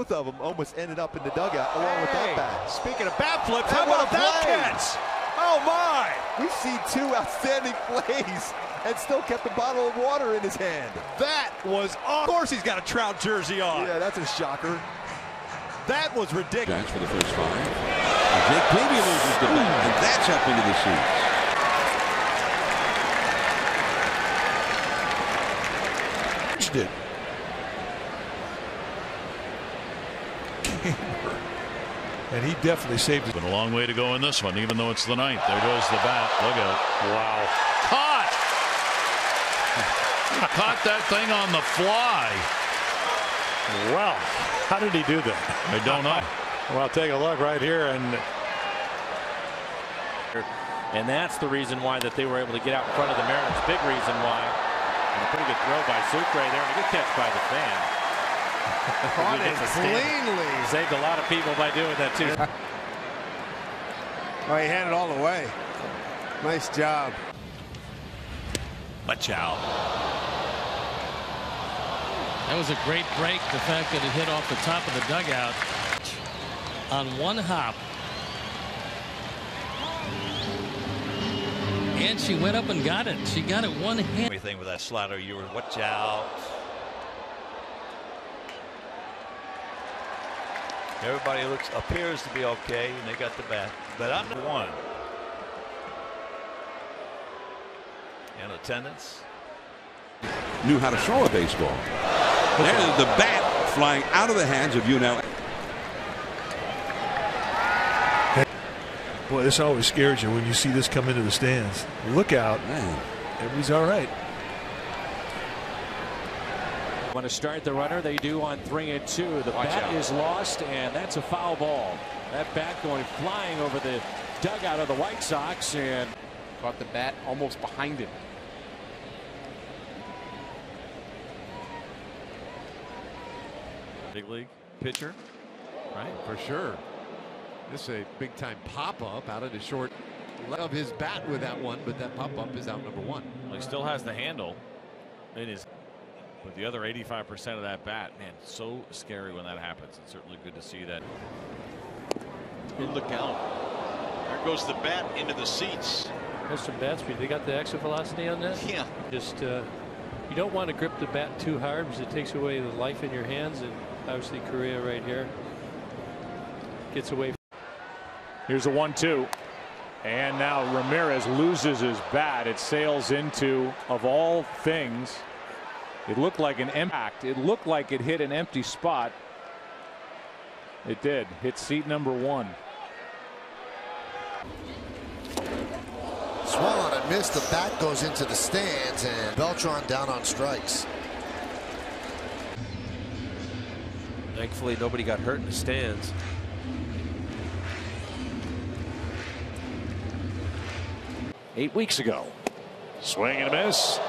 both of them almost ended up in the dugout along with that bat. Speaking of bat flips, how about a that catch? Oh my! We've seen two outstanding plays and still kept a bottle of water in his hand. That was of course he's got a Trout jersey on. Yeah, that's a shocker. That was ridiculous. Giants for the first five. And Jake Peavy loses the bat, and that's up into the seats. Did. And he definitely saved it. Been a long way to go in this one, even though it's the ninth. There goes the bat. Look at it. Wow. Caught! Caught that thing on the fly. Well, how did he do that? I don't know. Well, take a look right here, and And that's the reason why that they were able to get out in front of the Mariners. Big reason why. And a pretty good throw by Sucre there. And a good catch by the fan. Caught it gets a stand. cleanly. Saved a lot of people by doing that too. Oh, he had it all the way. Nice job. Machow. That was a great break. The fact that it hit off the top of the dugout on one hop. And she went up and got it. She got it one hand. Everything with that slider, you were watch out. Everybody looks appears to be okay, and they got the bat. But I'm the one. And attendance. Knew how to throw a baseball. There's the bat flying out of the hands of you now. Boy, this always scares you when you see this come into the stands. Look out. Man, Everybody's all right. Want to start the runner? They do on three and two. The bat is lost, and that's a foul ball. That bat going flying over the dugout of the White Sox, and Caught the bat almost behind him. big league pitcher, right? For sure. This is a big time pop up out of the short leg of his bat with that one, but that pop up is out number one. Well, he still has the handle in his. But the other 85% of that bat, man, so scary when that happens. It's certainly good to see that. Look out. There goes the bat into the seats. That's some bat speed. They got the exit velocity on that. Yeah. Just uh, you don't want to grip the bat too hard because it takes away the life in your hands. And obviously Correa right here gets away. here's a one-two. And now Ramirez loses his bat. It sails into, of all things, it looked like an impact. It looked like it hit an empty spot. It did. Hit seat number one. Swung on and missed. The bat goes into the stands, and Beltran down on strikes. Thankfully, nobody got hurt in the stands. Eight weeks ago. Swing and a miss.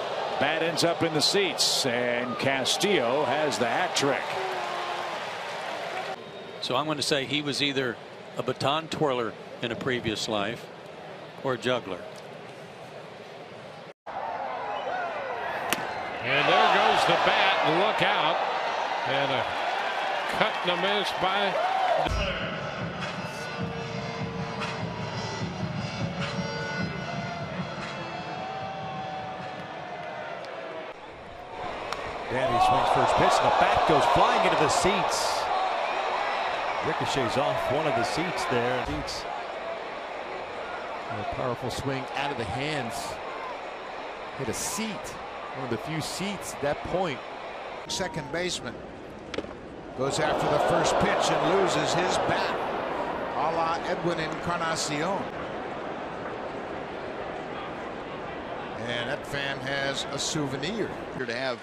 Bat ends up in the seats, and Castillo has the hat trick. So I'm going to say he was either a baton twirler in a previous life or a juggler. And there goes the bat, look out. And a cut and a miss by. And the bat goes flying into the seats. Ricochets off one of the seats there. Seats. A powerful swing out of the hands. Hit a seat. One of the few seats at that point. Second baseman goes after the first pitch and loses his bat, a la Edwin Encarnacion. And that fan has a souvenir. Here to have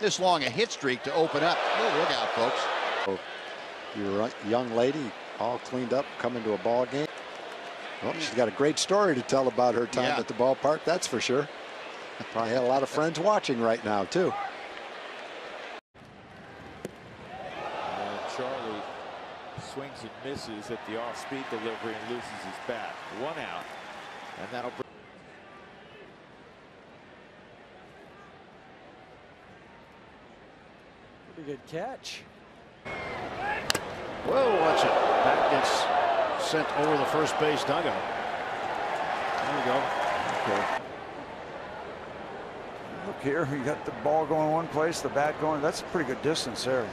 this long a hit streak to open up. Oh, look out, folks. Oh, You're a young lady, all cleaned up, coming to a ball game. Well, she's got a great story to tell about her time Yeah. at the ballpark, that's for sure. Probably had a lot of friends watching right now, too. Charlie swings and misses at the off-speed delivery and loses his bat. One out, and that'll. Bring Pretty good catch. Whoa, watch it. That gets sent over the first base dugout. There we go. Okay. Look here, you got the ball going one place, the bat going. That's a pretty good distance there.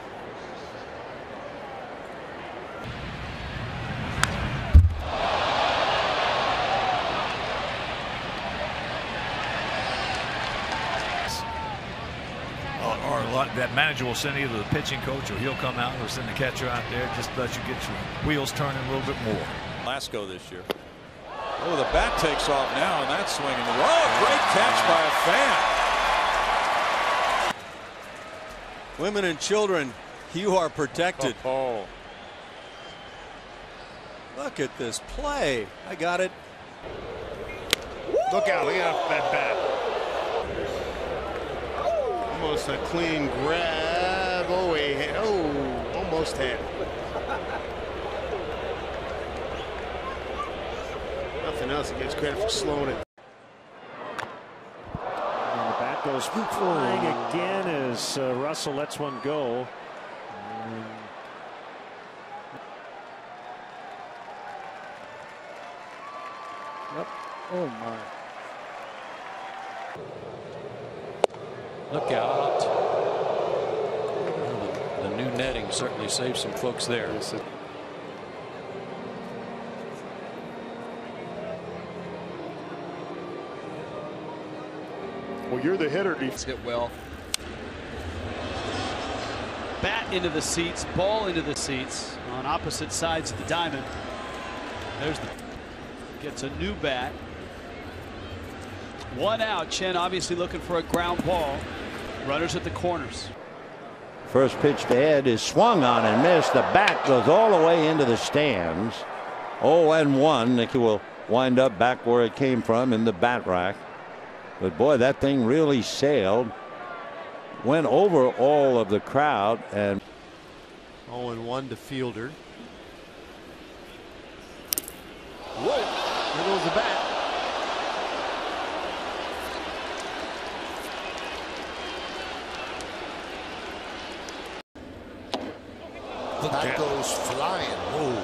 or a lot, that manager will send either the pitching coach or he'll come out or send the catcher out there just let you get your wheels turning a little bit more. Lasco this year. Oh, the bat takes off now, and that's swinging. Oh, great catch by a fan. Women and children, you are protected. Oh. Look at this play. I got it. Look out, look out that bat. Almost a clean grab. Oh, he, oh almost had it. Nothing else. He gets credit for slowing it. And the bat goes flying again as uh, Russell lets one go. And Yep. Oh my. Look out. Well, the, the new netting certainly saved some folks there. Well, you're the hitter. Defense hit well. Bat into the seats, ball into the seats on opposite sides of the diamond. There's the gets a new bat. One out. Chen obviously looking for a ground ball. Runners at the corners. First pitch to Ed is swung on and missed. The bat goes all the way into the stands. 0 and 1. It will wind up back where it came from in the bat rack. But boy, that thing really sailed. Went over all of the crowd and 0 and 1 to Fielder. Whoa! There goes the bat. That goes flying. Whoa.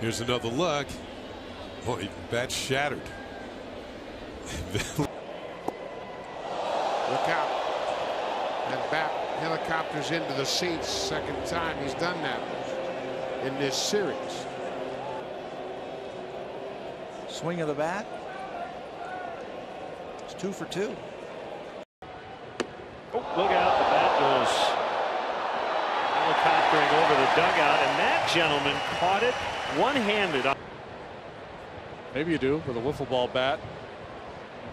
Here's another look. Boy, bat shattered. Look out. That bat helicopters into the seats. Second time he's done that in this series. Swing of the bat. It's two for two. Oh, look out. The bat goes helicoptering over the dugout, and that gentleman caught it one-handed. Maybe you do with a wiffle ball bat.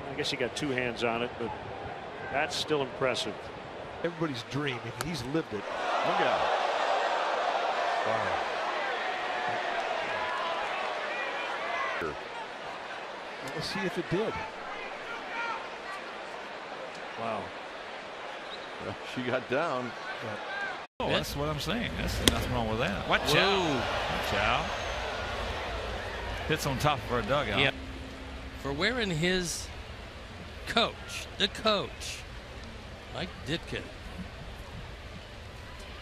I guess he got two hands on it, but that's still impressive. Everybody's dream. He's lived it. Look out. Wow. Let's see if it did. Wow. She got down. Oh, that's what I'm saying. That's nothing wrong with that. Watch Whoa. out. Watch out. Hits on top of our dugout. Yeah. For wearing his coach, the coach, Mike Ditka,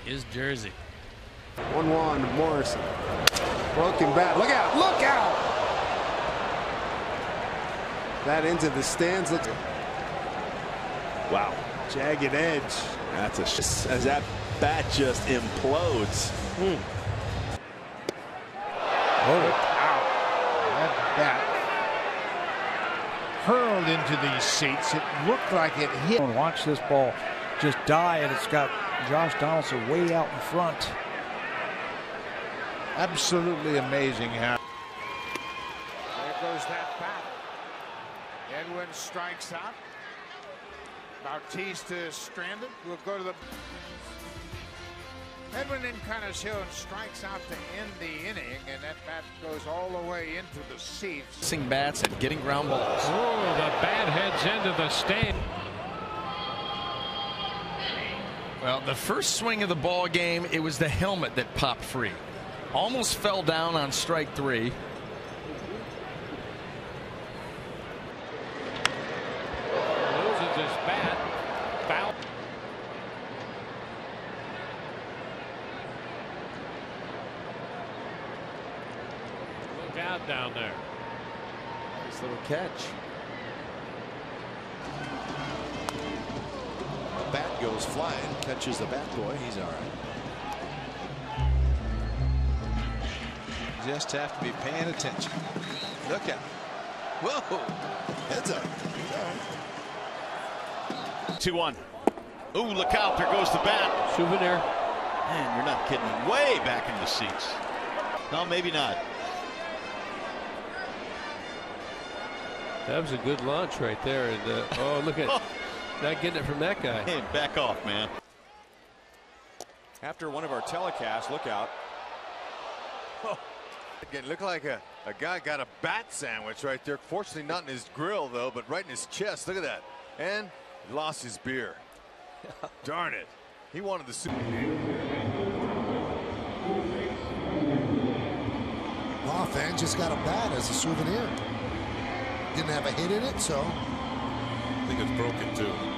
his jersey. 1 1 to Morrison. Broken bat. Look out! Look out! That into the stands. Look. Wow. Jagged edge. That's a as that bat just implodes. Hmm. Oh, that bat hurled into these seats. It looked like it hit. Watch this ball just die, and it's got Josh Donaldson way out in front. Absolutely amazing how. There goes that bat. Edwin strikes out. Bautista is stranded. We'll go to the. Edwin Encarnacion strikes out to end the inning, and that bat goes all the way into the seats. Missing bats and getting ground balls. Oh, the bat heads into the stand. Well, the first swing of the ball game, it was the helmet that popped free. Almost fell down on strike three. down there. Nice little catch. The bat goes flying, catches the bat boy. He's all right. Just have to be paying attention. Look out. Whoa. Heads up. 2 1. Ooh, look out. There goes the bat. Souvenir. Man, you're not kidding. Way back in the seats. No, maybe not. That was a good launch right there. And uh, oh, look at not getting it from that guy. Hey, back off, man. After one of our telecasts, look out. Again, looked like a, a guy got a bat sandwich right there. Fortunately, not in his grill, though, but right in his chest. Look at that. And he lost his beer. Darn it. He wanted the Super Law fan just got a bat as a souvenir. Didn't have a hit in it, so. I think it's broken too.